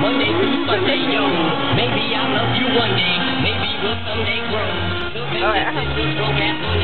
Monday through Sunday, yo. Maybe I'll love you one day. Maybe we'll someday grow. So Oh, yeah.